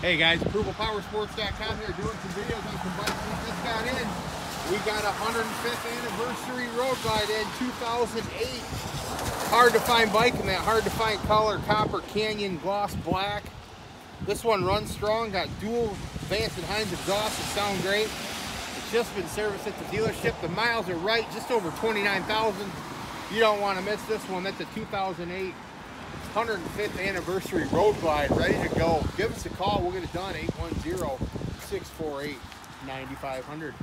Hey guys, ApprovalPowersports.com here doing some videos on some bikes we just got in. We got a 105th anniversary road glide in 2008. Hard to find bike in that hard to find color, copper canyon gloss black. This one runs strong, got dual Vance and Hines exhaust that sound great. It's just been serviced at the dealership. The miles are right, just over 29,000. You don't want to miss this one. That's a 2008 105th anniversary road glide ready to go. Give us a call. We'll get it done. 810 648 9500.